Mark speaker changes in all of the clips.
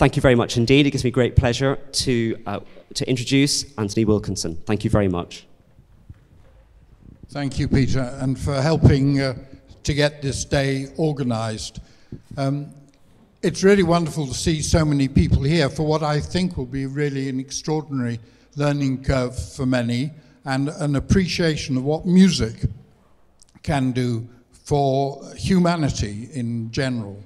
Speaker 1: Thank you very much indeed. It gives me great pleasure to, uh, to introduce Anthony Wilkinson. Thank you very much.
Speaker 2: Thank you, Peter, and for helping uh, to get this day organized. Um, it's really wonderful to see so many people here for what I think will be really an extraordinary learning curve for many and an appreciation of what music can do for humanity in general.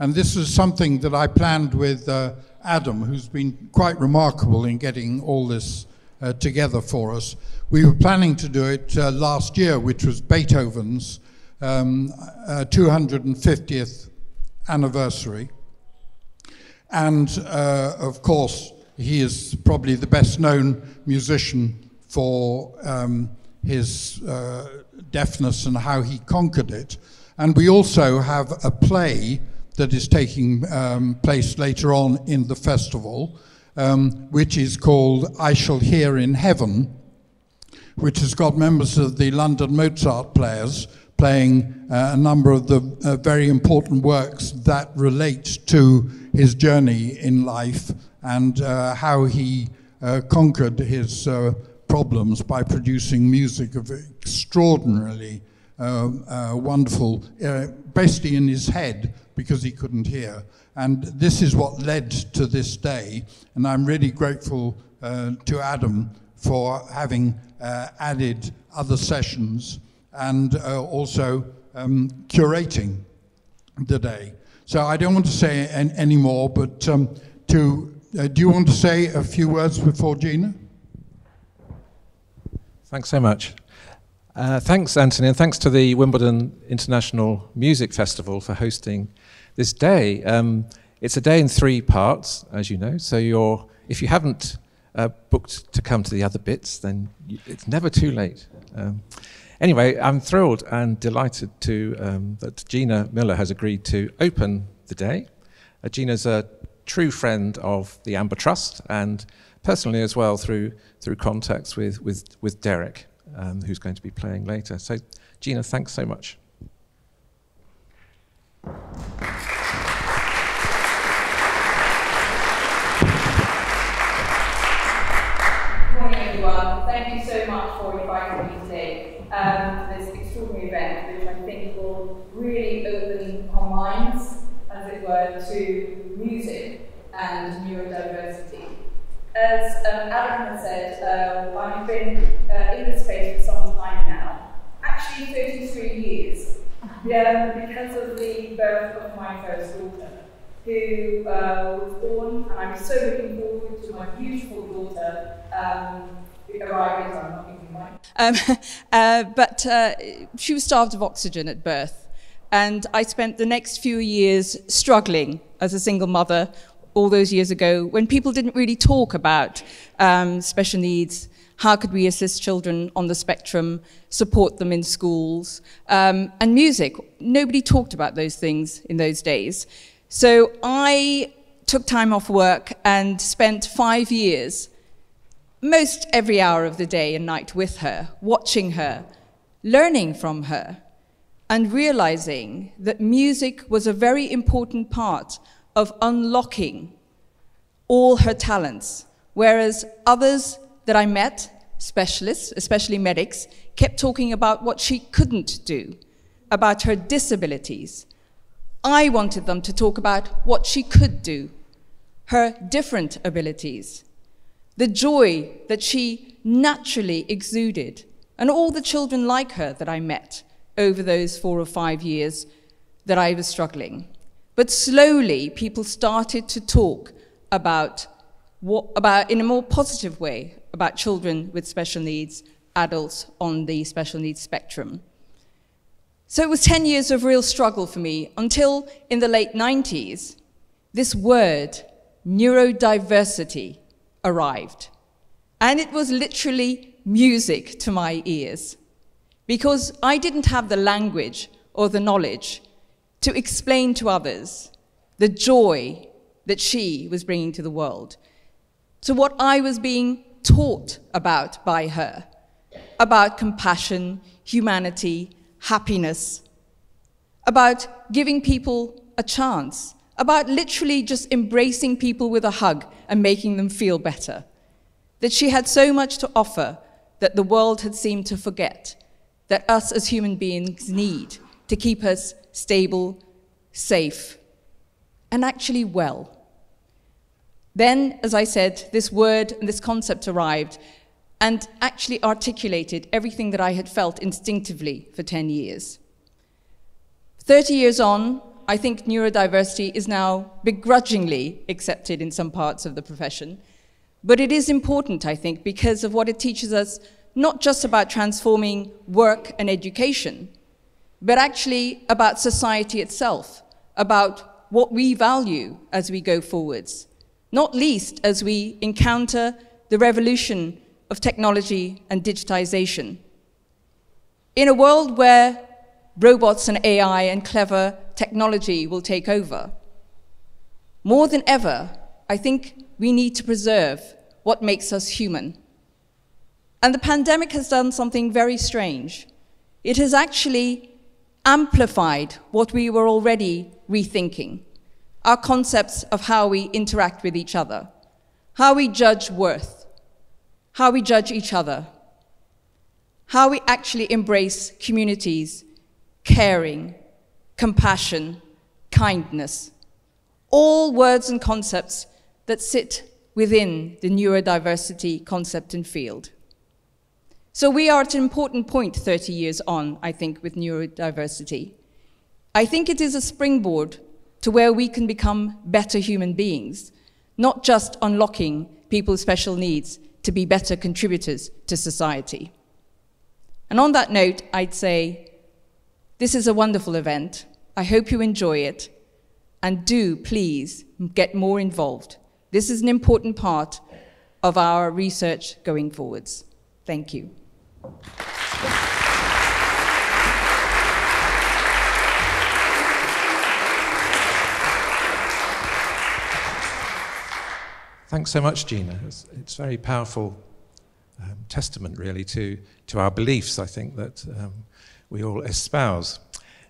Speaker 2: And this is something that I planned with uh, Adam, who's been quite remarkable in getting all this uh, together for us. We were planning to do it uh, last year, which was Beethoven's um, 250th uh, anniversary. And uh, of course, he is probably the best known musician for um, his uh, deafness and how he conquered it. And we also have a play that is taking um, place later on in the festival, um, which is called I Shall Hear in Heaven, which has got members of the London Mozart players playing uh, a number of the uh, very important works that relate to his journey in life and uh, how he uh, conquered his uh, problems by producing music of extraordinarily uh, wonderful, basically in his head because he couldn't hear. And this is what led to this day. And I'm really grateful to Adam for having added other sessions and uh, also um, curating the day. So I don't want to say any, any more, but um, to, uh, do you want to say a few words before Gina?
Speaker 3: Thanks so much. Uh, thanks, Anthony, and thanks to the Wimbledon International Music Festival for hosting this day. Um, it's a day in three parts, as you know. So you're, if you haven't uh, booked to come to the other bits, then you, it's never too late. Um, Anyway, I'm thrilled and delighted to um, that Gina Miller has agreed to open the day. Uh, Gina's a true friend of the Amber Trust and personally as well through through contacts with with with Derek, um, who's going to be playing later. So, Gina, thanks so much.
Speaker 4: Good morning, everyone. Thank you so much for inviting me today um, this extraordinary event, which I think will really open our minds, as it were, to music and neurodiversity. As um, Adam has said, uh, I've been uh, in this space for some time now, actually 33 years, yeah, because of the birth of my first daughter, who uh, was born, and I'm so looking forward to my beautiful daughter um, arriving. I'm not
Speaker 5: um, uh, but uh, she was starved of oxygen at birth. And I spent the next few years struggling as a single mother all those years ago when people didn't really talk about um, special needs. How could we assist children on the spectrum, support them in schools, um, and music? Nobody talked about those things in those days. So I took time off work and spent five years most every hour of the day and night with her, watching her, learning from her, and realizing that music was a very important part of unlocking all her talents, whereas others that I met, specialists, especially medics, kept talking about what she couldn't do, about her disabilities. I wanted them to talk about what she could do, her different abilities the joy that she naturally exuded, and all the children like her that I met over those four or five years that I was struggling. But slowly, people started to talk about, what, about in a more positive way, about children with special needs, adults on the special needs spectrum. So it was 10 years of real struggle for me until in the late 90s, this word, neurodiversity, arrived. And it was literally music to my ears because I didn't have the language or the knowledge to explain to others the joy that she was bringing to the world. to what I was being taught about by her about compassion, humanity, happiness, about giving people a chance, about literally just embracing people with a hug and making them feel better. That she had so much to offer that the world had seemed to forget, that us as human beings need to keep us stable, safe, and actually well. Then, as I said, this word and this concept arrived and actually articulated everything that I had felt instinctively for 10 years. 30 years on, I think neurodiversity is now begrudgingly accepted in some parts of the profession. But it is important, I think, because of what it teaches us, not just about transforming work and education, but actually about society itself, about what we value as we go forwards, not least as we encounter the revolution of technology and digitization. In a world where robots and AI and clever technology will take over. More than ever, I think we need to preserve what makes us human. And the pandemic has done something very strange. It has actually amplified what we were already rethinking our concepts of how we interact with each other, how we judge worth, how we judge each other, how we actually embrace communities caring, compassion, kindness, all words and concepts that sit within the neurodiversity concept and field. So we are at an important point 30 years on, I think, with neurodiversity. I think it is a springboard to where we can become better human beings, not just unlocking people's special needs to be better contributors to society. And on that note, I'd say this is a wonderful event. I hope you enjoy it. And do please get more involved. This is an important part of our research going forwards. Thank you.
Speaker 3: Thanks so much, Gina. It's, it's very powerful um, testament, really, to, to our beliefs, I think, that um, we all espouse.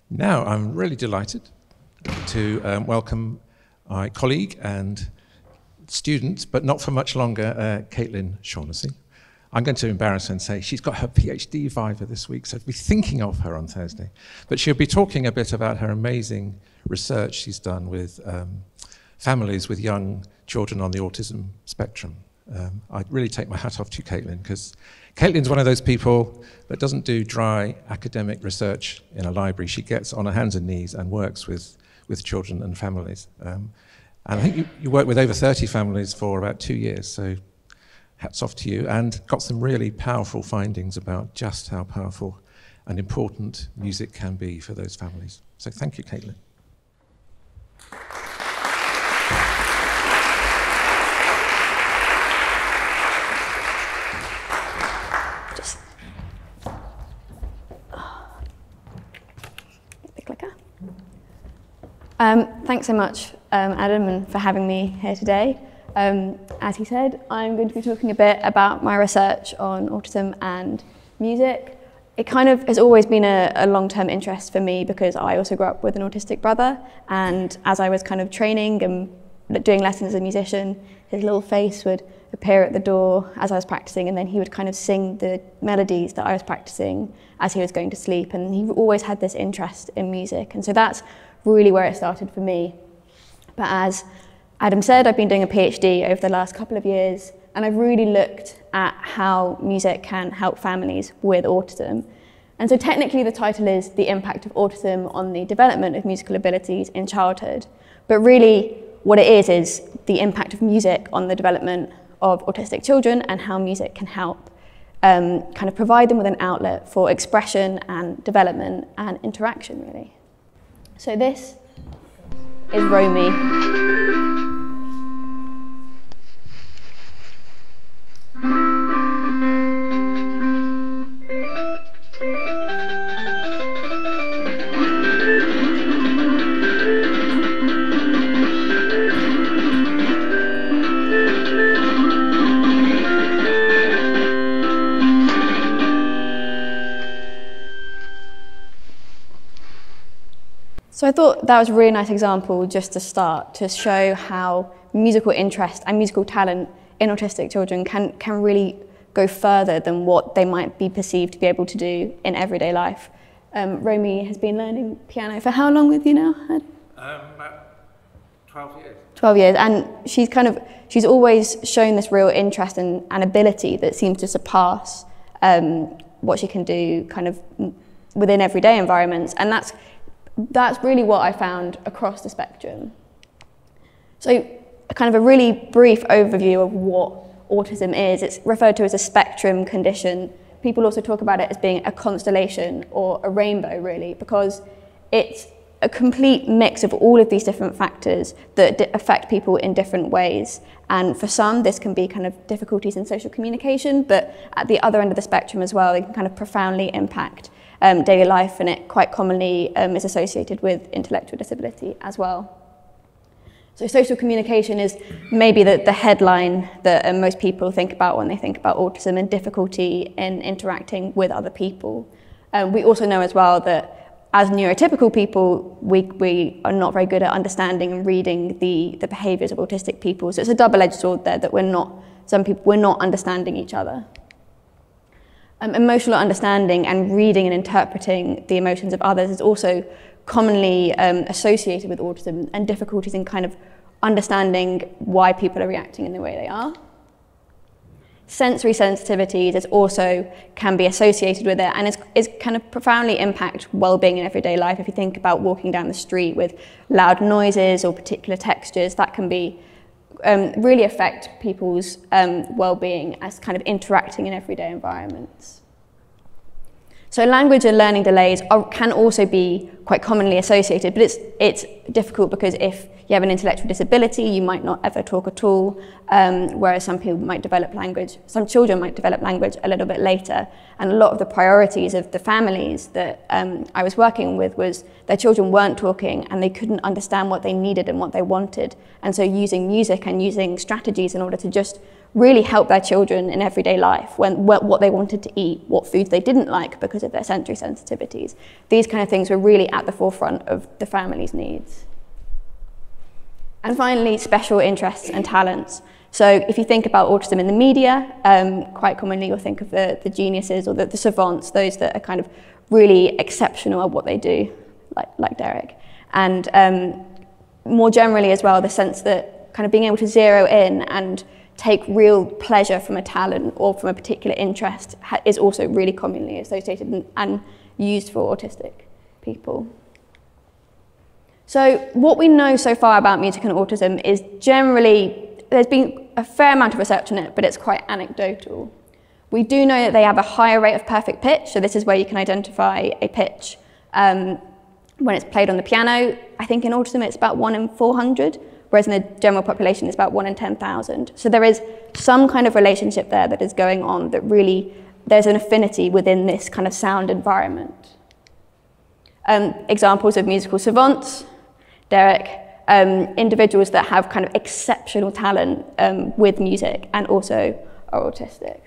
Speaker 3: Now, I'm really delighted to um, welcome my colleague and student, but not for much longer, uh, Caitlin Shaughnessy. I'm going to embarrass her and say she's got her PhD viva this week, so be thinking of her on Thursday. But she'll be talking a bit about her amazing research she's done with um, families with young children on the autism spectrum. Um, I really take my hat off to Caitlin because Caitlin's one of those people that doesn't do dry academic research in a library. She gets on her hands and knees and works with, with children and families. Um, and I think you, you worked with over 30 families for about two years, so hats off to you, and got some really powerful findings about just how powerful and important music can be for those families. So thank you, Caitlin.
Speaker 6: Um, thanks so much, um, Adam, and for having me here today. Um, as he said, I'm going to be talking a bit about my research on autism and music. It kind of has always been a, a long-term interest for me because I also grew up with an autistic brother, and as I was kind of training and doing lessons as a musician, his little face would appear at the door as I was practicing, and then he would kind of sing the melodies that I was practicing as he was going to sleep. And he always had this interest in music, and so that's really where it started for me. But as Adam said, I've been doing a PhD over the last couple of years, and I've really looked at how music can help families with autism. And so technically the title is The Impact of Autism on the Development of Musical Abilities in Childhood. But really what it is is the impact of music on the development of autistic children and how music can help um, kind of provide them with an outlet for expression and development and interaction really. So this is Romy. So I thought that was a really nice example just to start to show how musical interest and musical talent in autistic children can, can really go further than what they might be perceived to be able to do in everyday life. Um, Romy has been learning piano for how long with you now?
Speaker 3: Um, about 12 years.
Speaker 6: 12 years and she's kind of she's always shown this real interest and, and ability that seems to surpass um, what she can do kind of within everyday environments and that's that's really what I found across the spectrum. So kind of a really brief overview of what autism is. It's referred to as a spectrum condition. People also talk about it as being a constellation or a rainbow really because it's a complete mix of all of these different factors that affect people in different ways. And for some, this can be kind of difficulties in social communication, but at the other end of the spectrum as well, they can kind of profoundly impact um, daily life, and it quite commonly um, is associated with intellectual disability as well. So social communication is maybe the, the headline that uh, most people think about when they think about autism and difficulty in interacting with other people. Um, we also know as well that as neurotypical people, we, we are not very good at understanding and reading the, the behaviours of autistic people. So it's a double-edged sword there that we're not, some people, we're not understanding each other. Um, emotional understanding and reading and interpreting the emotions of others is also commonly um, associated with autism and difficulties in kind of understanding why people are reacting in the way they are. sensory sensitivities is also can be associated with it and is, is kind of profoundly impact well-being in everyday life. If you think about walking down the street with loud noises or particular textures, that can be um, really affect people's um, well-being as kind of interacting in everyday environments. So language and learning delays are, can also be quite commonly associated, but it's, it's difficult because if you have an intellectual disability, you might not ever talk at all, um, whereas some people might develop language, some children might develop language a little bit later. And a lot of the priorities of the families that um, I was working with was their children weren't talking and they couldn't understand what they needed and what they wanted. And so using music and using strategies in order to just really help their children in everyday life when what they wanted to eat, what foods they didn't like because of their sensory sensitivities. These kind of things were really at the forefront of the family's needs. And finally, special interests and talents. So if you think about autism in the media, um, quite commonly you'll think of the, the geniuses or the, the savants, those that are kind of really exceptional at what they do, like, like Derek. And um, more generally as well, the sense that kind of being able to zero in and take real pleasure from a talent or from a particular interest is also really commonly associated and, and used for autistic people. So what we know so far about music and autism is generally, there's been a fair amount of research on it, but it's quite anecdotal. We do know that they have a higher rate of perfect pitch, so this is where you can identify a pitch um, when it's played on the piano. I think in autism it's about 1 in 400, whereas in the general population it's about 1 in 10,000. So there is some kind of relationship there that is going on that really, there's an affinity within this kind of sound environment. Um, examples of musical savants, Derek, um, individuals that have kind of exceptional talent um, with music and also are autistic.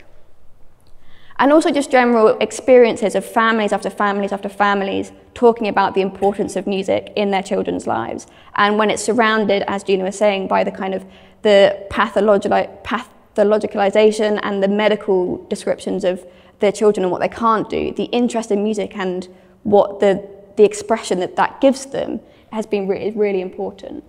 Speaker 6: And also just general experiences of families after families after families talking about the importance of music in their children's lives. And when it's surrounded, as Gina was saying, by the kind of the pathologicalization and the medical descriptions of their children and what they can't do, the interest in music and what the, the expression that that gives them has been really, really important.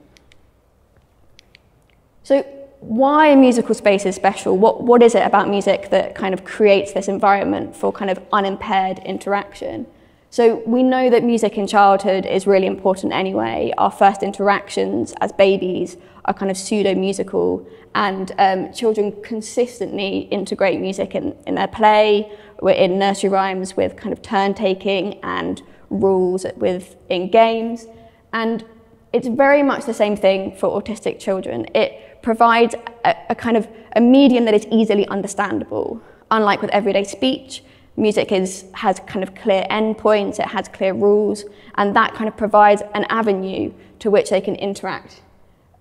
Speaker 6: So why a musical space is special. What, what is it about music that kind of creates this environment for kind of unimpaired interaction? So we know that music in childhood is really important anyway. Our first interactions as babies are kind of pseudo-musical and um, children consistently integrate music in, in their play, in nursery rhymes with kind of turn-taking and rules with in games. And it's very much the same thing for autistic children. It provides a, a kind of a medium that is easily understandable. Unlike with everyday speech, music is, has kind of clear endpoints, it has clear rules, and that kind of provides an avenue to which they can interact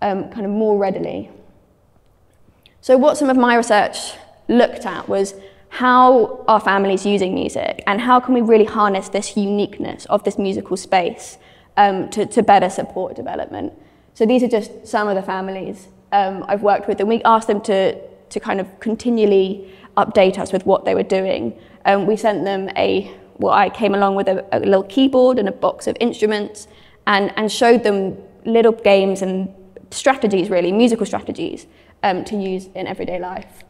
Speaker 6: um, kind of more readily. So what some of my research looked at was how are families using music and how can we really harness this uniqueness of this musical space um, to, to better support development. So these are just some of the families um, I've worked with, and we asked them to, to kind of continually update us with what they were doing. Um, we sent them a, well, I came along with a, a little keyboard and a box of instruments and, and showed them little games and strategies, really, musical strategies um, to use in everyday life.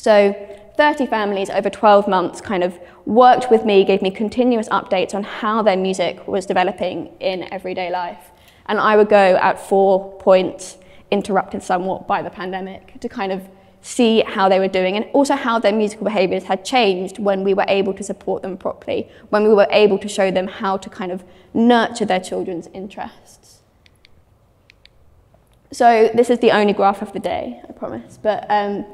Speaker 6: So 30 families over 12 months kind of worked with me, gave me continuous updates on how their music was developing in everyday life. And I would go at four points, interrupted somewhat by the pandemic, to kind of see how they were doing and also how their musical behaviours had changed when we were able to support them properly, when we were able to show them how to kind of nurture their children's interests. So this is the only graph of the day, I promise. But um,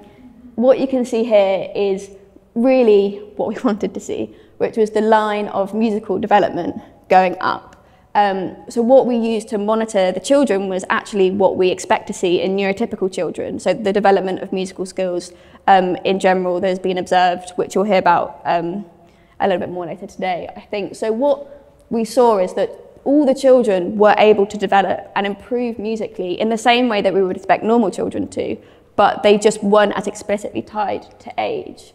Speaker 6: what you can see here is really what we wanted to see, which was the line of musical development going up. Um, so what we used to monitor the children was actually what we expect to see in neurotypical children. So the development of musical skills um, in general that has been observed, which you'll hear about um, a little bit more later today, I think. So what we saw is that all the children were able to develop and improve musically in the same way that we would expect normal children to, but they just weren't as explicitly tied to age.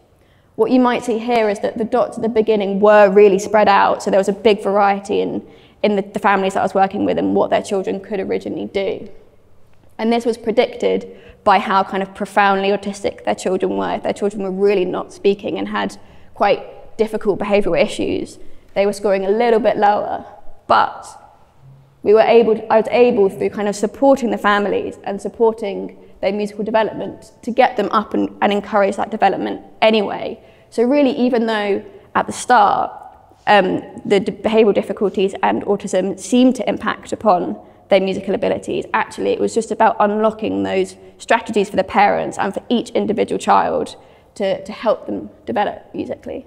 Speaker 6: What you might see here is that the dots at the beginning were really spread out, so there was a big variety in, in the, the families that I was working with and what their children could originally do. And this was predicted by how kind of profoundly autistic their children were. Their children were really not speaking and had quite difficult behavioural issues, they were scoring a little bit lower. But we were able, I was able through kind of supporting the families and supporting their musical development to get them up and, and encourage that development anyway. So really, even though at the start um, the behavioural difficulties and autism seemed to impact upon their musical abilities. Actually, it was just about unlocking those strategies for the parents and for each individual child to, to help them develop musically.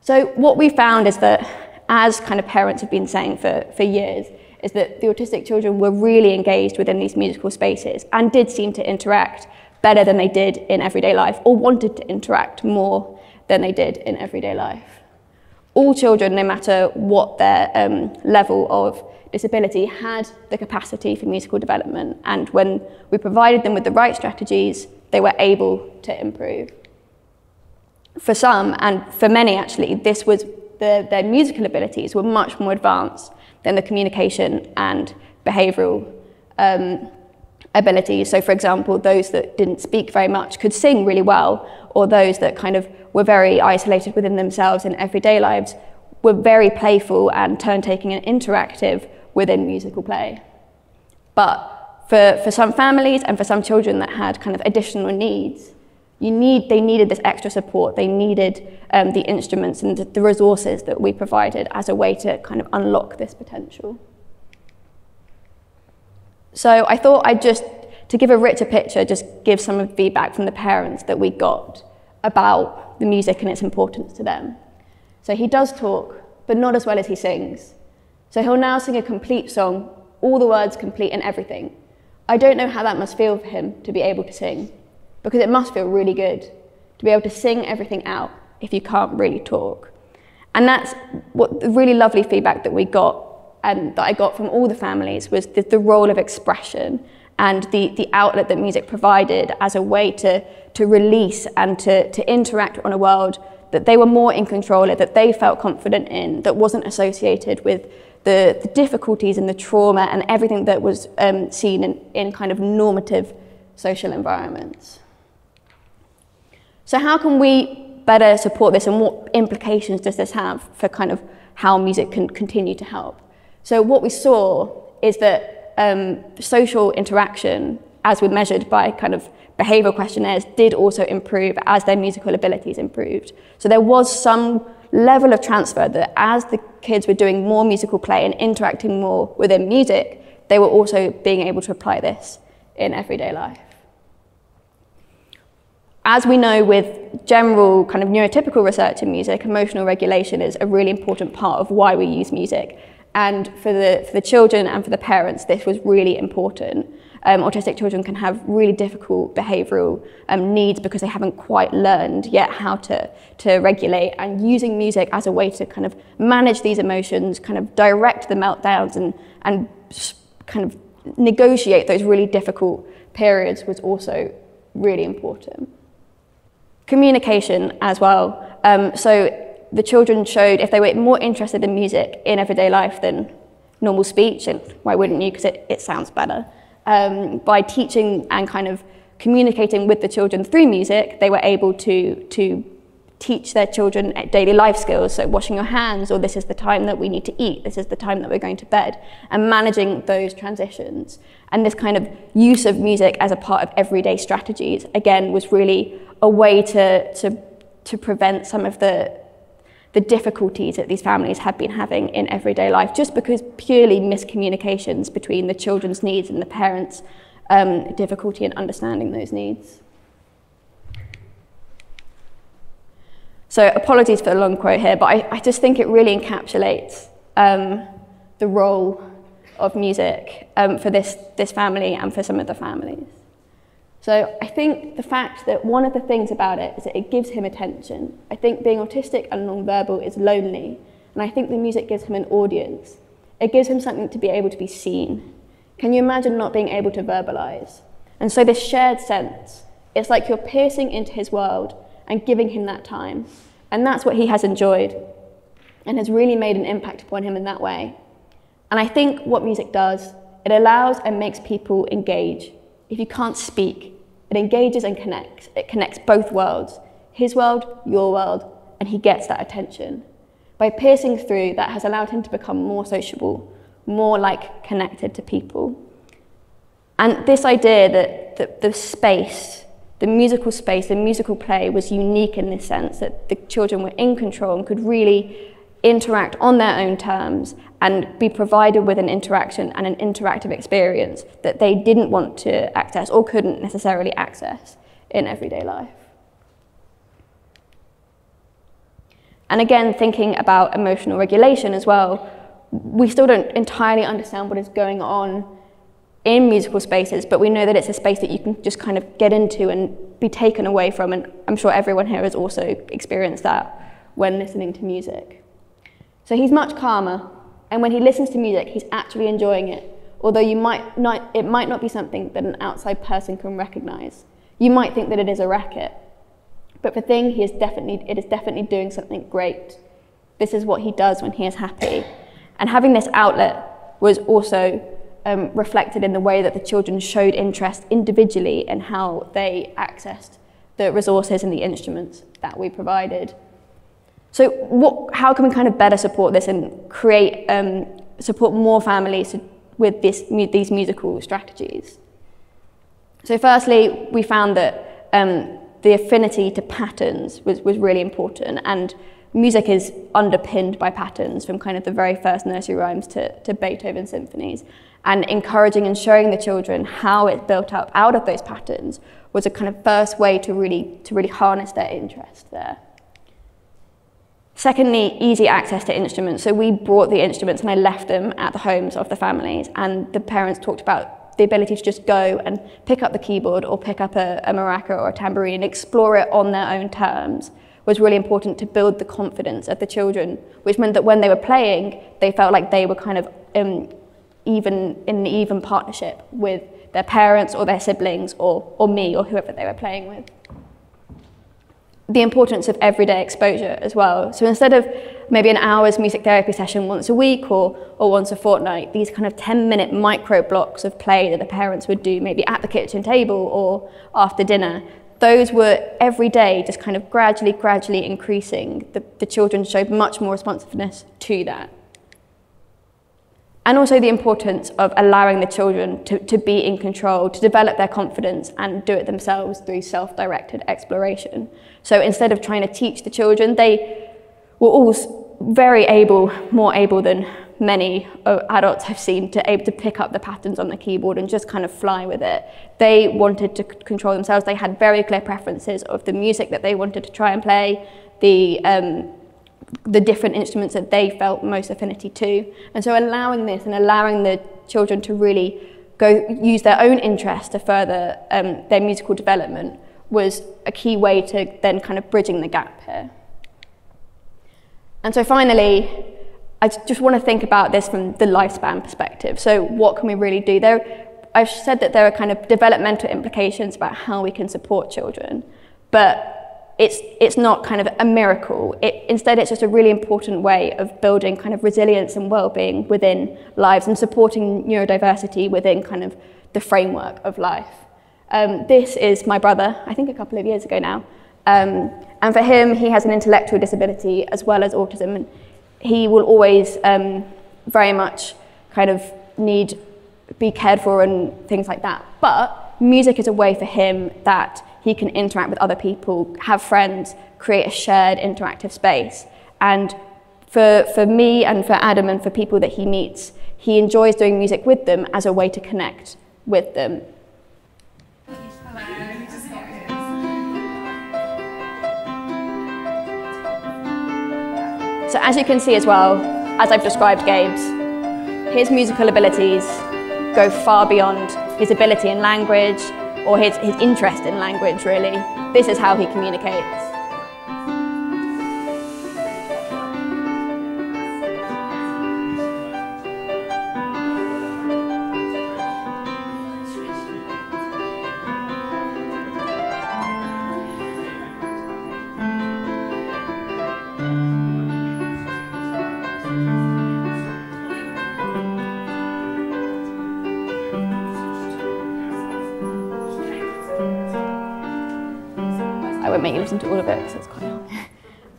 Speaker 6: So what we found is that, as kind of parents have been saying for, for years, is that the autistic children were really engaged within these musical spaces and did seem to interact better than they did in everyday life or wanted to interact more than they did in everyday life. All children, no matter what their um, level of disability, had the capacity for musical development. And when we provided them with the right strategies, they were able to improve. For some, and for many actually, this was the, their musical abilities were much more advanced than the communication and behavioural um, abilities. So, for example, those that didn't speak very much could sing really well, or those that kind of were very isolated within themselves in everyday lives were very playful and turn taking and interactive within musical play. But for, for some families and for some children that had kind of additional needs, you need, they needed this extra support. They needed um, the instruments and the resources that we provided as a way to kind of unlock this potential. So I thought I'd just, to give a richer picture, just give some of the feedback from the parents that we got about the music and its importance to them. So he does talk, but not as well as he sings. So he'll now sing a complete song, all the words complete and everything. I don't know how that must feel for him to be able to sing, because it must feel really good to be able to sing everything out if you can't really talk. And that's what the really lovely feedback that we got and that I got from all the families was the, the role of expression and the, the outlet that music provided as a way to, to release and to, to interact on a world that they were more in control of, that they felt confident in, that wasn't associated with the, the difficulties and the trauma and everything that was um, seen in, in kind of normative social environments. So how can we better support this and what implications does this have for kind of how music can continue to help? So what we saw is that um, social interaction, as we measured by kind of behavioural questionnaires, did also improve as their musical abilities improved. So there was some level of transfer that as the kids were doing more musical play and interacting more within music, they were also being able to apply this in everyday life. As we know with general kind of neurotypical research in music, emotional regulation is a really important part of why we use music. And for the, for the children and for the parents, this was really important. Um, autistic children can have really difficult behavioural um, needs because they haven't quite learned yet how to, to regulate and using music as a way to kind of manage these emotions, kind of direct the meltdowns and, and kind of negotiate those really difficult periods was also really important. Communication as well. Um, so the children showed if they were more interested in music in everyday life than normal speech, and why wouldn't you? Because it, it sounds better. Um, by teaching and kind of communicating with the children through music, they were able to, to teach their children daily life skills, so washing your hands, or this is the time that we need to eat, this is the time that we're going to bed, and managing those transitions. And this kind of use of music as a part of everyday strategies, again, was really a way to, to, to prevent some of the, the difficulties that these families have been having in everyday life, just because purely miscommunications between the children's needs and the parents' um, difficulty in understanding those needs. So apologies for the long quote here, but I, I just think it really encapsulates um, the role of music um, for this, this family and for some of the families. So I think the fact that one of the things about it is that it gives him attention. I think being autistic and nonverbal is lonely, and I think the music gives him an audience. It gives him something to be able to be seen. Can you imagine not being able to verbalize? And so this shared sense, it's like you're piercing into his world and giving him that time. And that's what he has enjoyed and has really made an impact upon him in that way. And I think what music does, it allows and makes people engage if you can't speak, it engages and connects. It connects both worlds his world, your world, and he gets that attention. By piercing through, that has allowed him to become more sociable, more like connected to people. And this idea that the, the space, the musical space, the musical play was unique in this sense that the children were in control and could really interact on their own terms and be provided with an interaction and an interactive experience that they didn't want to access or couldn't necessarily access in everyday life. And again, thinking about emotional regulation as well, we still don't entirely understand what is going on in musical spaces, but we know that it's a space that you can just kind of get into and be taken away from. And I'm sure everyone here has also experienced that when listening to music. So he's much calmer, and when he listens to music, he's actually enjoying it, although you might not, it might not be something that an outside person can recognize. You might think that it is a racket, but for Thing, he is definitely, it is definitely doing something great. This is what he does when he is happy. And having this outlet was also um, reflected in the way that the children showed interest individually in how they accessed the resources and the instruments that we provided. So what, how can we kind of better support this and create, um, support more families with this, these musical strategies? So firstly, we found that um, the affinity to patterns was, was really important and music is underpinned by patterns from kind of the very first nursery rhymes to, to Beethoven symphonies. And encouraging and showing the children how it built up out of those patterns was a kind of first way to really, to really harness their interest there. Secondly, easy access to instruments. So we brought the instruments and I left them at the homes of the families and the parents talked about the ability to just go and pick up the keyboard or pick up a, a maraca or a tambourine and explore it on their own terms was really important to build the confidence of the children, which meant that when they were playing, they felt like they were kind of um, even in an even partnership with their parents or their siblings or, or me or whoever they were playing with the importance of everyday exposure as well. So instead of maybe an hour's music therapy session once a week or, or once a fortnight, these kind of 10 minute micro blocks of play that the parents would do maybe at the kitchen table or after dinner, those were every day just kind of gradually, gradually increasing. The, the children showed much more responsiveness to that. And also the importance of allowing the children to, to be in control, to develop their confidence and do it themselves through self-directed exploration. So instead of trying to teach the children, they were all very able, more able than many adults I've seen, to able to pick up the patterns on the keyboard and just kind of fly with it. They wanted to control themselves. They had very clear preferences of the music that they wanted to try and play, the um, the different instruments that they felt most affinity to. And so allowing this and allowing the children to really go use their own interest to further um, their musical development was a key way to then kind of bridging the gap here. And so finally, I just want to think about this from the lifespan perspective. So what can we really do? There, I've said that there are kind of developmental implications about how we can support children, but it's, it's not kind of a miracle. It, instead, it's just a really important way of building kind of resilience and well-being within lives and supporting neurodiversity within kind of the framework of life. Um, this is my brother, I think a couple of years ago now. Um, and for him, he has an intellectual disability as well as autism. And he will always um, very much kind of need be cared for and things like that. But music is a way for him that he can interact with other people, have friends, create a shared interactive space. And for, for me and for Adam and for people that he meets, he enjoys doing music with them as a way to connect with them. So as you can see as well, as I've described Gabe's, his musical abilities go far beyond his ability in language or his, his interest in language, really. This is how he communicates.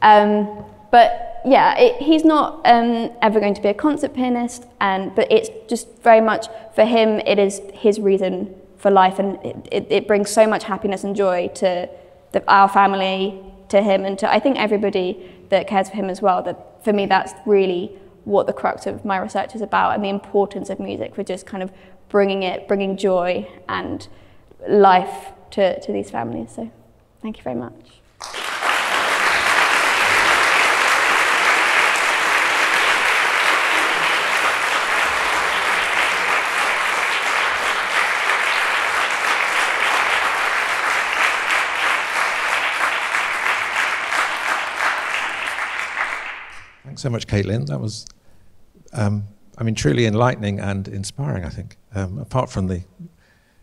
Speaker 6: Um, but yeah, it, he's not um, ever going to be a concert pianist, and but it's just very much for him. It is his reason for life, and it, it, it brings so much happiness and joy to the, our family, to him, and to I think everybody that cares for him as well. That for me, that's really what the crux of my research is about, and the importance of music for just kind of bringing it, bringing joy and life to, to these families. So, thank you very much.
Speaker 3: So much, Caitlin. That was, um, I mean, truly enlightening and inspiring, I think. Um, apart from the,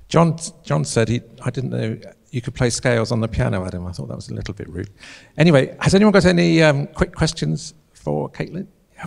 Speaker 3: John, John said he, I didn't know you could play scales on the piano, Adam. I thought that was a little bit rude. Anyway, has anyone got any um, quick questions for Caitlin?
Speaker 7: Yeah.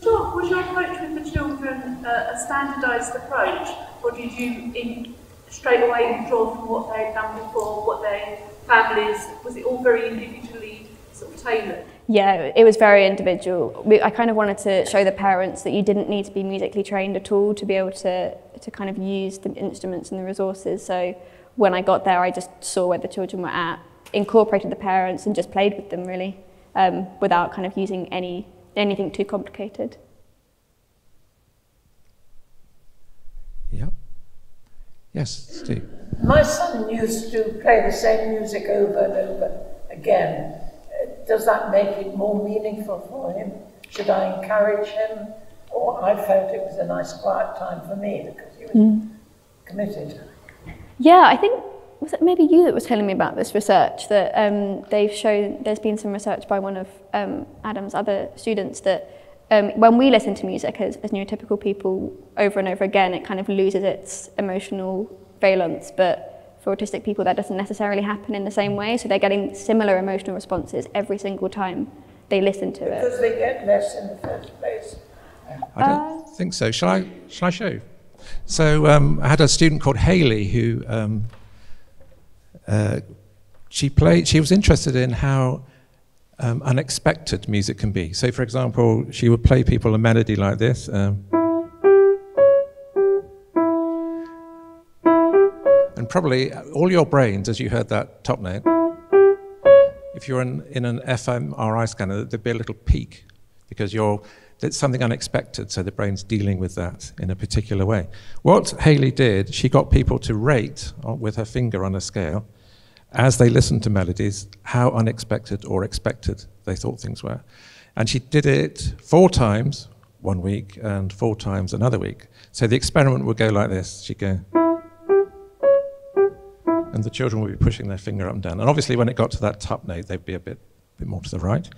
Speaker 7: Your, was your approach with the children uh, a standardised approach, or did you in, straight away draw from what they had done before, what their families, was it all very individually sort of tailored?
Speaker 6: Yeah, it was very individual. I kind of wanted to show the parents that you didn't need to be musically trained at all to be able to, to kind of use the instruments and the resources. So when I got there, I just saw where the children were at, incorporated the parents and just played with them really, um, without kind of using any anything too complicated.
Speaker 3: Yep. Yes, Steve.
Speaker 8: My son used to play the same music over and over again does that make it more meaningful for him? Should I encourage him? Or I felt it was a nice quiet time for me because he was mm. committed.
Speaker 6: Yeah, I think was it maybe you that was telling me about this research that um, they've shown there's been some research by one of um, Adam's other students that um, when we listen to music as, as neurotypical people over and over again, it kind of loses its emotional valence, but for autistic people, that doesn't necessarily happen in the same way. So they're getting similar emotional responses every single time they listen to
Speaker 8: it. Because they get less in the first place.
Speaker 3: I don't uh, think so. Shall I, shall I show? So um, I had a student called Haley who um, uh, she played. She was interested in how um, unexpected music can be. So, for example, she would play people a melody like this. Um, Probably all your brains, as you heard that top note, if you're in, in an fMRI scanner, there'd be a little peak because you're, it's something unexpected, so the brain's dealing with that in a particular way. What Haley did, she got people to rate with her finger on a scale as they listened to melodies how unexpected or expected they thought things were. And she did it four times one week and four times another week. So the experiment would go like this. She'd go, and the children would be pushing their finger up and down. And obviously, when it got to that top note, they'd be a bit, bit more to the right.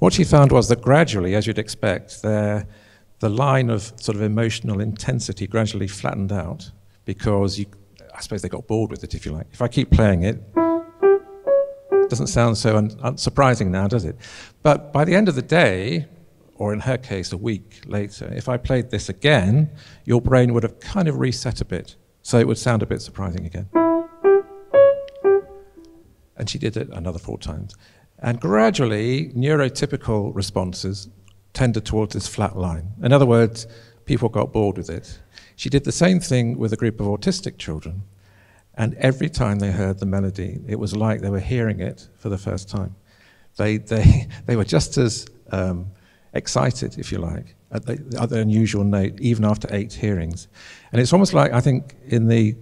Speaker 3: What she found was that gradually, as you'd expect, their, the line of sort of emotional intensity gradually flattened out because you, I suppose they got bored with it, if you like. If I keep playing it, it doesn't sound so un- unsurprising now, does it? But by the end of the day, or in her case, a week later, if I played this again, your brain would have kind of reset a bit. So it would sound a bit surprising again. And she did it another four times. And gradually, neurotypical responses tended towards this flat line. In other words, people got bored with it. She did the same thing with a group of autistic children. And every time they heard the melody, it was like they were hearing it for the first time. They, they, they were just as um, excited, if you like, at the, at the unusual note, even after eight hearings. And it's almost like, I think, in the,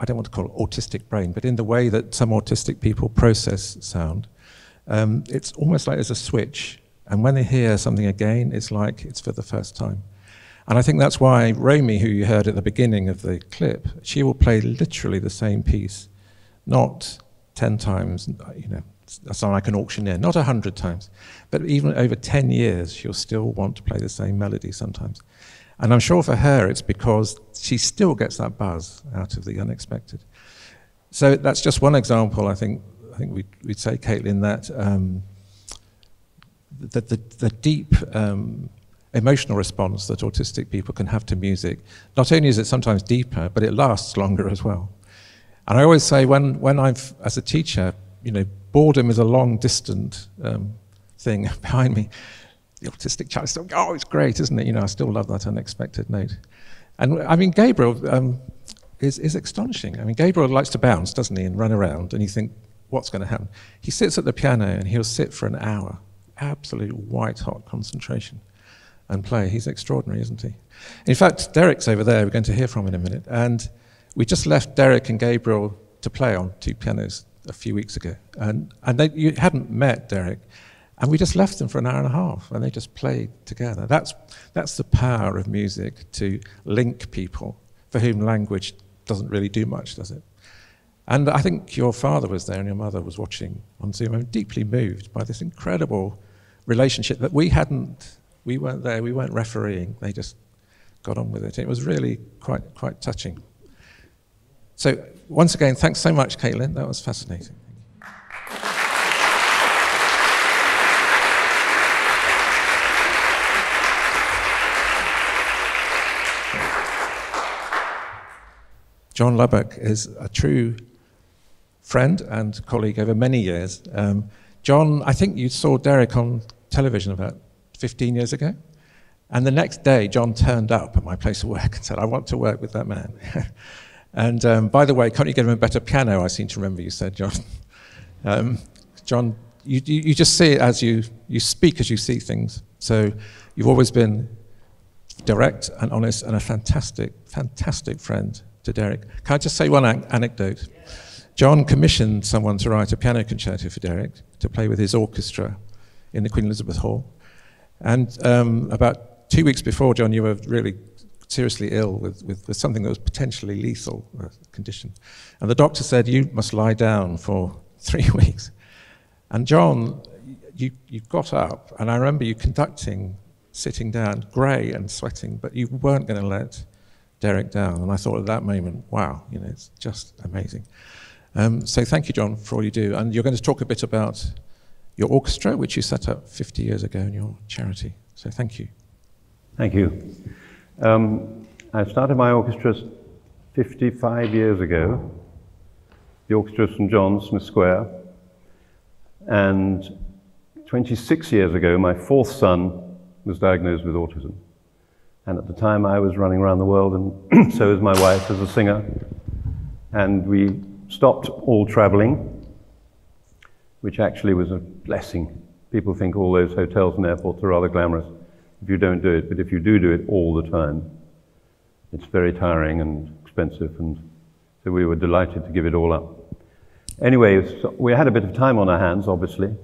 Speaker 3: I don't want to call it autistic brain, but in the way that some autistic people process sound, um, it's almost like there's a switch. And when they hear something again, it's like it's for the first time. And I think that's why Romy, who you heard at the beginning of the clip, she will play literally the same piece, not 10 times, you know, that's not like an auctioneer, not 100 times, but even over 10 years, she'll still want to play the same melody sometimes. And I'm sure for her, it's because she still gets that buzz out of the unexpected. So that's just one example, I think, I think we'd, we'd say, Caitlin, that um, the, the, the deep um, emotional response that autistic people can have to music. Not only is it sometimes deeper, but it lasts longer as well. And I always say when, when I've, as a teacher, you know, boredom is a long distant um, thing behind me. The autistic child is still, oh, it's great, isn't it? You know, I still love that unexpected note. And I mean, Gabriel um, is, is astonishing. I mean, Gabriel likes to bounce, doesn't he, and run around, and you think, what's going to happen? He sits at the piano and he'll sit for an hour, absolute white hot concentration and play. He's extraordinary, isn't he? In fact, Derek's over there, we're going to hear from him in a minute. And we just left Derek and Gabriel to play on two pianos a few weeks ago. And, and they, you hadn't met Derek. And we just left them for an hour and a half, and they just played together. That's, that's the power of music to link people for whom language doesn't really do much, does it? And I think your father was there and your mother was watching on Zoom. I'm deeply moved by this incredible relationship that we hadn't we weren't there, we weren't refereeing, they just got on with it. It was really quite, quite touching. So, once again, thanks so much, Caitlin. That was fascinating. John Lubbock is a true friend and colleague over many years. Um, John, I think you saw Derek on television about 15 years ago. And the next day, John turned up at my place of work and said, I want to work with that man. and um, by the way, can't you get him a better piano? I seem to remember you said, John. um, John, you, you, you, just see it as you, you speak as you see things. So you've always been direct and honest and a fantastic, fantastic friend to Derek. Can I just say one an- anecdote? John commissioned someone to write a piano concerto for Derek to play with his orchestra in the Queen Elizabeth Hall. And um, about two weeks before, John, you were really seriously ill with, with, with something that was potentially lethal uh, condition. And the doctor said, you must lie down for three weeks. And John, you, you got up, and I remember you conducting, sitting down, grey and sweating, but you weren't going to let Derek down. And I thought at that moment, wow, you know, it's just amazing. Um, so thank you, John, for all you do. And you're going to talk a bit about your orchestra, which you set up 50 years ago in your charity. So thank you.
Speaker 9: Thank you. Um, I started my orchestra 55 years ago, the orchestra of St John's, Smith Square. And 26 years ago, my fourth son was diagnosed with autism. And at the time, I was running around the world, and so was my wife as a singer. And we stopped all traveling which actually was a blessing. People think all those hotels and airports are rather glamorous if you don't do it, but if you do do it all the time, it's very tiring and expensive, and so we were delighted to give it all up. Anyway, so we had a bit of time on our hands, obviously,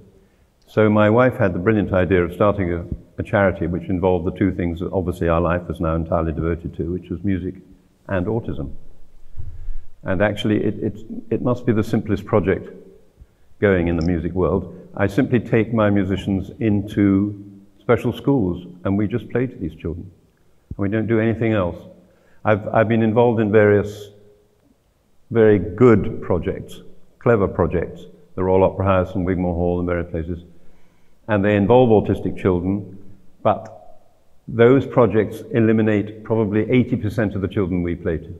Speaker 9: so my wife had the brilliant idea of starting a a charity which involved the two things that obviously our life was now entirely devoted to, which was music and autism. And actually, it, it, it must be the simplest project going in the music world. I simply take my musicians into special schools and we just play to these children. And we don't do anything else. I've, I've been involved in various very good projects, clever projects, the Royal Opera House and Wigmore Hall and various places. And they involve autistic children, but those projects eliminate probably 80% of the children we play to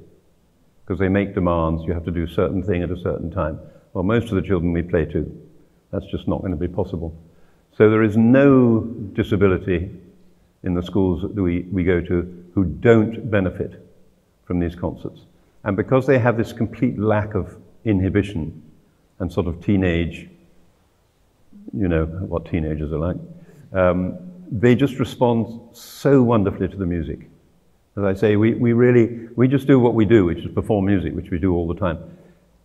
Speaker 9: because they make demands. You have to do a certain thing at a certain time. Well, most of the children we play to, that's just not going to be possible. So there is no disability in the schools that we, we go to who don't benefit from these concerts. And because they have this complete lack of inhibition and sort of teenage, you know what teenagers are like, um, they just respond so wonderfully to the music. As I say, we, we really, we just do what we do, which is perform music, which we do all the time.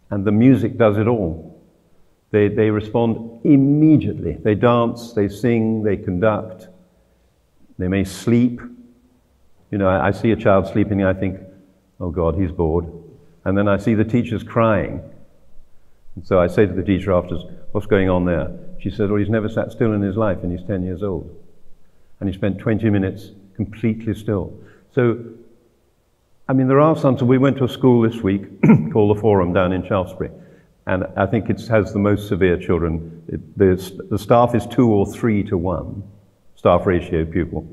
Speaker 9: And the music does it all. They, they respond immediately. They dance, they sing, they conduct, they may sleep. You know, I, I see a child sleeping, I think, oh God, he's bored. And then I see the teachers crying. And so I say to the teacher afterwards, what's going on there? She said, well, he's never sat still in his life and he's 10 years old. And he spent 20 minutes completely still. So, I mean, there are some. So we went to a school this week called the Forum down in Shaftesbury, and I think it has the most severe children. It, the, the staff is two or three to one, staff ratio pupil.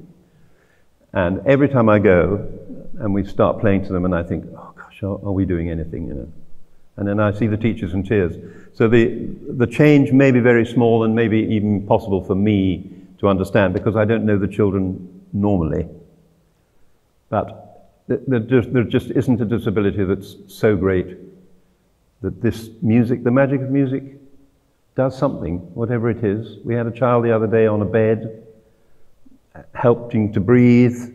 Speaker 9: And every time I go and we start playing to them, and I think, oh gosh, are, are we doing anything, you know? And then I see the teachers in tears. So the, the change may be very small and maybe even possible for me to understand because I don't know the children normally. But there just, there just isn't a disability that's so great that this music, the magic of music, does something, whatever it is. We had a child the other day on a bed, helping to breathe,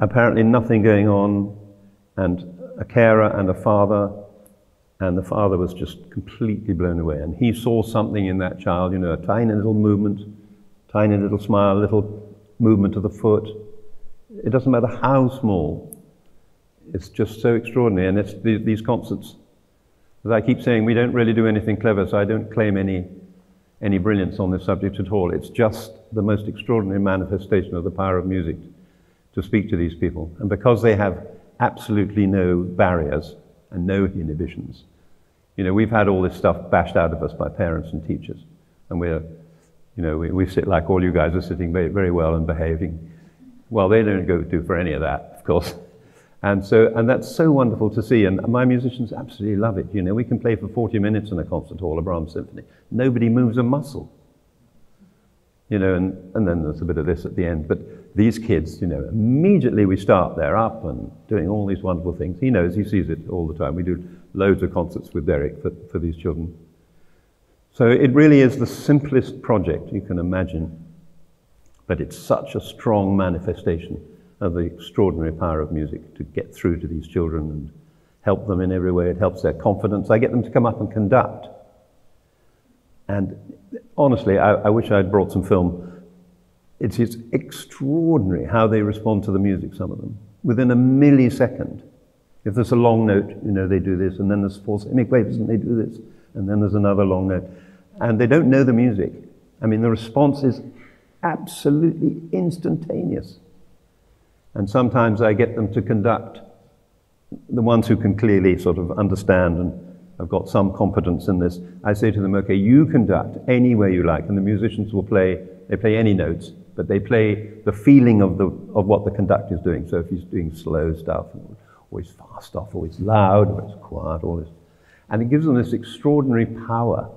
Speaker 9: apparently nothing going on, and a carer and a father, and the father was just completely blown away. And he saw something in that child, you know, a tiny little movement, tiny little smile, little movement of the foot, it doesn't matter how small. It's just so extraordinary. And it's these concerts, as I keep saying, we don't really do anything clever, so I don't claim any, any brilliance on this subject at all. It's just the most extraordinary manifestation of the power of music to speak to these people. And because they have absolutely no barriers and no inhibitions, you know, we've had all this stuff bashed out of us by parents and teachers. And we're, you know, we, we sit like all you guys are sitting very, very well and behaving. Well, they don't go do for any of that, of course. And so, and that's so wonderful to see. And my musicians absolutely love it. You know, we can play for 40 minutes in a concert hall, a Brahms symphony. Nobody moves a muscle. You know, and, and then there's a bit of this at the end. But these kids, you know, immediately we start, they're up and doing all these wonderful things. He knows, he sees it all the time. We do loads of concerts with Derek for, for these children. So it really is the simplest project you can imagine but it's such a strong manifestation of the extraordinary power of music to get through to these children and help them in every way. It helps their confidence. I get them to come up and conduct. And honestly, I, I wish I'd brought some film. It's, it's extraordinary how they respond to the music, some of them. Within a millisecond, if there's a long note, you know, they do this, and then there's four semiquavers, and they do this, and then there's another long note. And they don't know the music. I mean, the response is absolutely instantaneous. And sometimes I get them to conduct the ones who can clearly sort of understand and have got some competence in this. I say to them, okay, you conduct any way you like, and the musicians will play, they play any notes, but they play the feeling of, the, of what the conductor is doing. So if he's doing slow stuff, he's fast stuff, he's loud, or it's quiet, all this. And it gives them this extraordinary power,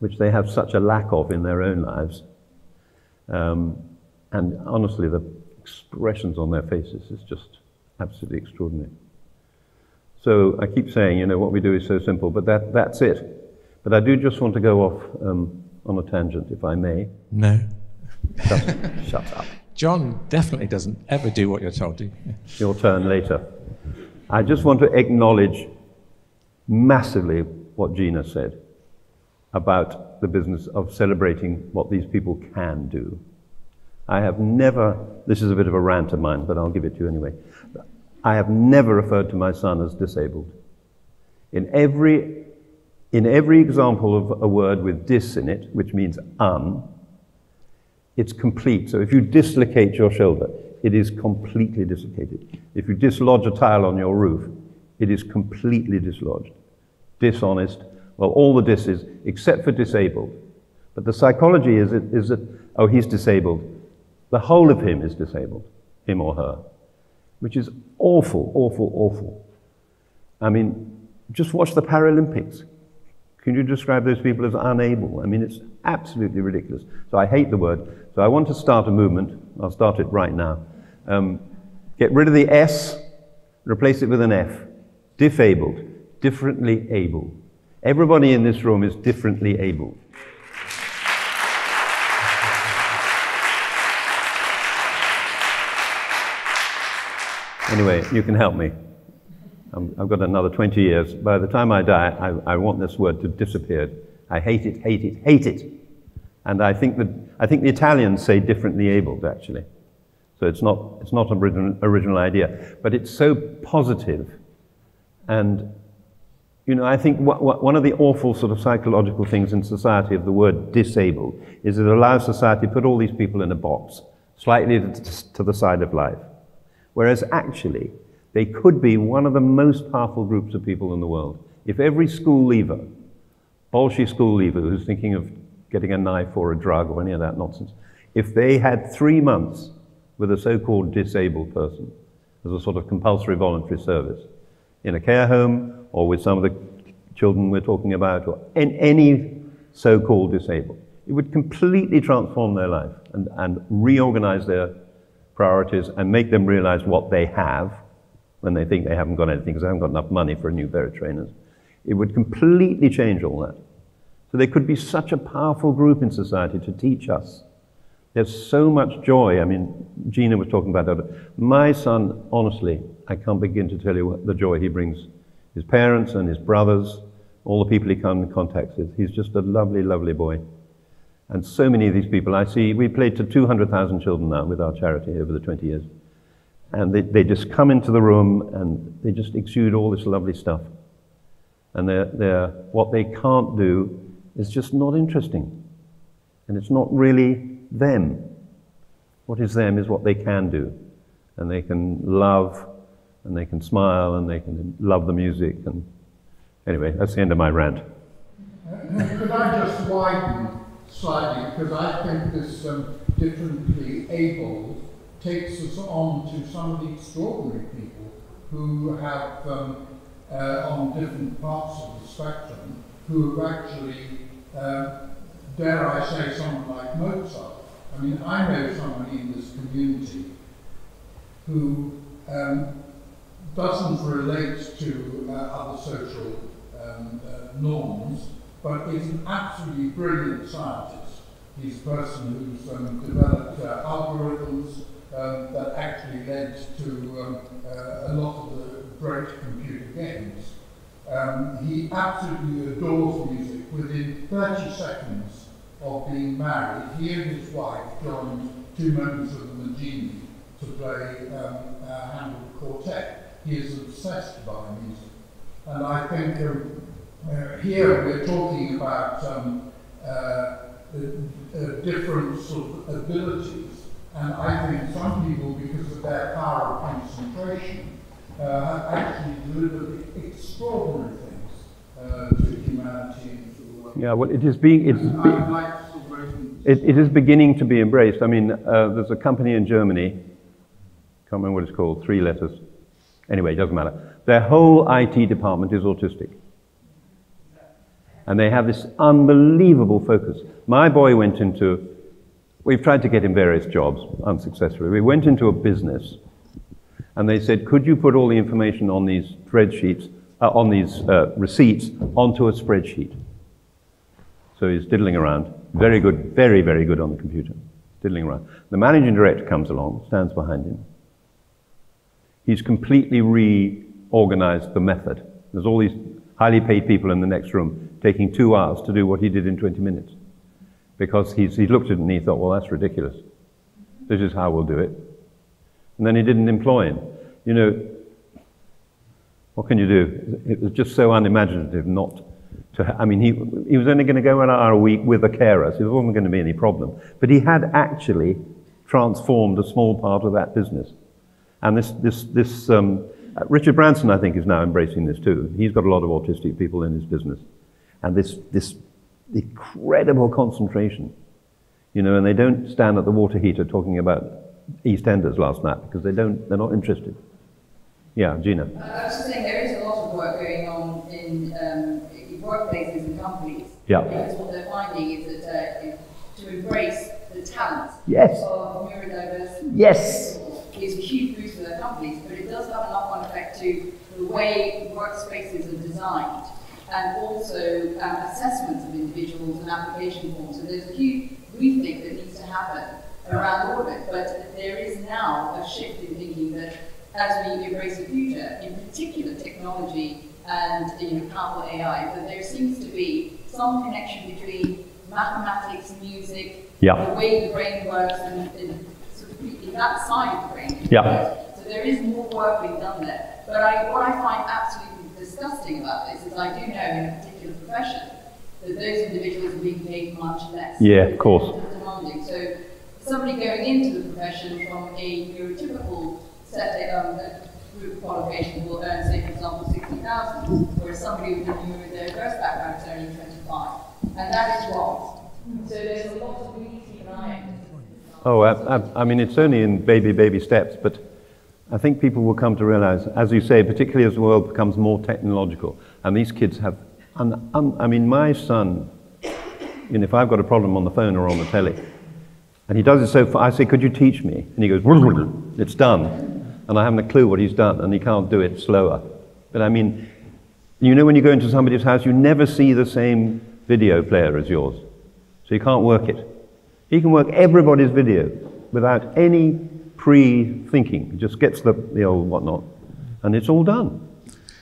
Speaker 9: which they have such a lack of in their own lives. Um, and honestly, the expressions on their faces is just absolutely extraordinary. So I keep saying, you know, what we do is so simple, but that, that's it. But I do just want to go off um, on a tangent, if I may.
Speaker 3: No.
Speaker 9: Shut, shut up.
Speaker 3: John definitely doesn't ever do what you're told to.
Speaker 9: Your turn later. I just want to acknowledge massively what Gina said about the business of celebrating what these people can do. I have never, this is a bit of a rant of mine, but I'll give it to you anyway. I have never referred to my son as disabled. In every, in every example of a word with dis in it, which means un, it's complete. So if you dislocate your shoulder, it is completely dislocated. If you dislodge a tile on your roof, it is completely dislodged. Dishonest, well, all the disses, except for disabled. But the psychology is, it, is that, oh, he's disabled. The whole of him is disabled, him or her, which is awful, awful, awful. I mean, just watch the Paralympics. Can you describe those people as unable? I mean, it's absolutely ridiculous. So I hate the word. So I want to start a movement. I'll start it right now. Um, get rid of the S, replace it with an F. Disabled, differently able. Everybody in this room is differently able. Anyway, you can help me. Um, i have got another 20 years. By the time I die, I, I, want this word to disappear. I hate it, hate it, hate it. And I think, that, I think the Italians say differently abled, actually. So it's not, it's not an original, original idea. But it's so positive. And, you know, I think one of the awful sort of psychological things in society of the word disabled is it allows society to put all these people in a box, slightly to the side of life. Whereas actually, they could be one of the most powerful groups of people in the world. If every school leaver, Bolshie school leaver who's thinking of getting a knife or a drug or any of that nonsense, if they had three months with a so-called disabled person as a sort of compulsory voluntary service in a care home or with some of the children we're talking about or in any so-called disabled, it would completely transform their life and, and reorganize their priorities and make them realize what they have when they think they haven't got anything because they haven't got enough money for a new pair of trainers. It would completely change all that. So there could be such a powerful group in society to teach us. There's so much joy. I mean, Gina was talking about that. My son, honestly, I can't begin to tell you the joy he brings his parents and his brothers, all the people he comes in contact with. He's just a lovely, lovely boy. And so many of these people, I see, we played to 200,000 children now with our charity over the 20 years. And they, they just come into the room and they just exude all this lovely stuff. And they're, they're, what they can't do is just not interesting. And it's not really them. What is them is what they can do. And they can love, and they can smile, and they can love the music. And anyway, that's the end of my rant.
Speaker 2: Could I just widen slightly because I think this um, differently able takes us on to some of the extraordinary people who have, um, uh, on different parts of the spectrum, who have actually, uh, dare I say, someone like Mozart. I mean, I know somebody in this community who um, doesn't relate to uh, other social um, uh, norms, but is an absolutely brilliant scientist. He's a person who's um, developed uh, algorithms um, that actually led to um, uh, a lot of the great computer games. Um, he absolutely adores music. Within 30 seconds of being married, he and his wife joined two members of the Maggini to play um, Handel quartet. He is obsessed by music. And I think um, uh, here we're talking about um, uh, different sort of abilities, and I think some people, because of their power of concentration, uh, have actually delivered extraordinary things uh, to humanity and to the world.
Speaker 9: Yeah, well, it is being it's be, it, it is beginning to be embraced. I mean, uh, there's a company in Germany, can't remember what it's called, three letters. Anyway, it doesn't matter. Their whole IT department is autistic. And they have this unbelievable focus. My boy went into, we've tried to get him various jobs unsuccessfully. We went into a business and they said, could you put all the information on these spreadsheets, uh, on these uh, receipts, onto a spreadsheet? So he's diddling around. Very good, very, very good on the computer. Diddling around. The managing director comes along, stands behind him. He's completely reorganized the method. There's all these highly paid people in the next room taking two hours to do what he did in 20 minutes. Because he's, he looked at it and he thought, well, that's ridiculous. This is how we'll do it. And then he didn't employ him. You know, what can you do? It was just so unimaginative not to. I mean, he, he was only going to go an hour a week with a carer, so there wasn't going to be any problem. But he had actually transformed a small part of that business. And this, this, this um, Richard Branson, I think, is now embracing this too. He's got a lot of autistic people in his business. And this, this incredible concentration, you know, and they don't stand at the water heater talking about EastEnders last night because they don't, they're not interested. Yeah, Gina.
Speaker 5: I was just saying there is a lot of work going on in, um, in workplaces and companies.
Speaker 9: Yeah.
Speaker 5: Because what they're finding is that uh, to embrace the talent
Speaker 9: Yes.
Speaker 5: of neurodiverse
Speaker 9: Yes.
Speaker 5: is a huge boost for their companies, but it does have a knock-on effect to the way workspaces are designed and also um, assessments of individuals and application forms. So there's a huge rethink that needs to happen around audit, but there is now a shift in thinking that as we embrace the future, in particular technology and you know, powerful AI, that there seems to be some connection between mathematics, music,
Speaker 9: Yeah.
Speaker 5: the way the brain works, and, and sort of in that side of the brain.
Speaker 9: Yeah.
Speaker 5: So there is more work being done there. But I, what I find absolutely disgusting about this is I do know in a particular profession that those individuals are being paid much less.
Speaker 9: Yeah, of course.
Speaker 5: Demanding. So somebody going into the profession from a neurotypical set um, group qualification will earn, say, for example, 60,000, whereas somebody with a neurodiverse background is earning 25. And that is wrong. So there's a lot of need keep an eye on.
Speaker 9: Oh, I, I, I mean, it's only in baby, baby steps, but I think people will come to realize, as you say, particularly as the world becomes more technological, and these kids have, un, un, I mean, my son, you know, if I've got a problem on the phone or on the telly, and he does it so far, I say, could you teach me? And he goes, it's done. And I haven't a clue what he's done, and he can't do it slower. But I mean, you know, when you go into somebody's house, you never see the same video player as yours. So you can't work it. He can work everybody's video without any pre thinking. He just gets the, the old whatnot, and it's all done.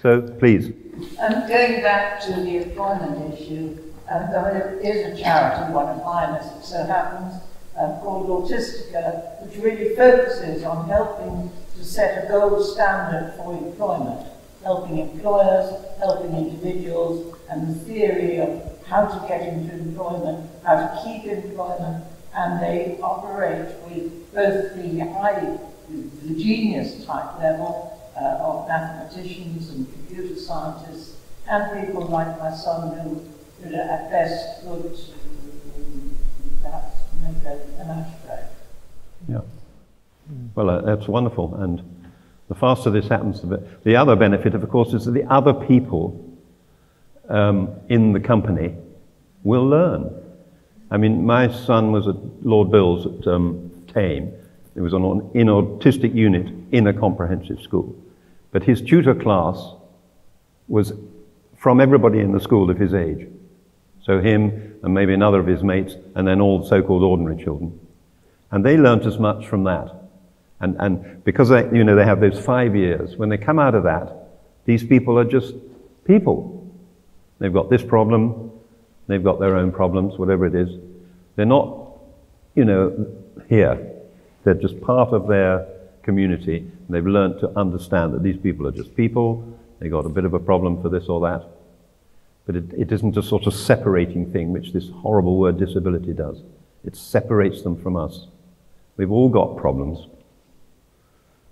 Speaker 9: So please.
Speaker 8: Um, going back to the employment issue, um, there is a charity, one of mine as it so happens, um, called Autistica, which really focuses on helping to set a gold standard for employment, helping employers, helping individuals, and the theory of how to get into employment, how to keep employment, and they operate with both the high, the genius type level uh, of mathematicians and computer scientists, and people like my son who, who at best good to perhaps make an ashtray.
Speaker 9: Yeah. Well, uh, that's wonderful. And the faster this happens, the, the other benefit, of course, is that the other people um, in the company will learn. I mean, my son was at Lord Bill's at um, Thame. It was on an in autistic unit in a comprehensive school. But his tutor class was from everybody in the school of his age. So him and maybe another of his mates, and then all so-called ordinary children. And they learnt as much from that. And, and because they, you know, they have those five years, when they come out of that, these people are just people. They've got this problem, they've got their own problems, whatever it is. They're not, you know, here. They're just part of their community. They've learnt to understand that these people are just people. They got a bit of a problem for this or that. But it, it isn't a sort of separating thing, which this horrible word disability does. It separates them from us. We've all got problems.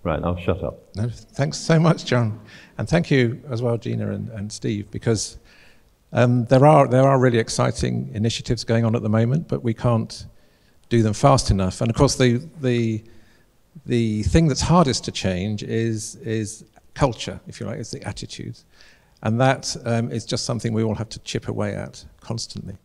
Speaker 9: Right, I'll shut up.
Speaker 3: No, thanks so much, John. And thank you as well, Gina and, and Steve, because um, there, are, there are really exciting initiatives going on at the moment, but we can't do them fast enough. And of course, the, the, the thing that's hardest to change is, is culture, if you like, is the attitudes. And that um, is just something we all have to chip away at constantly.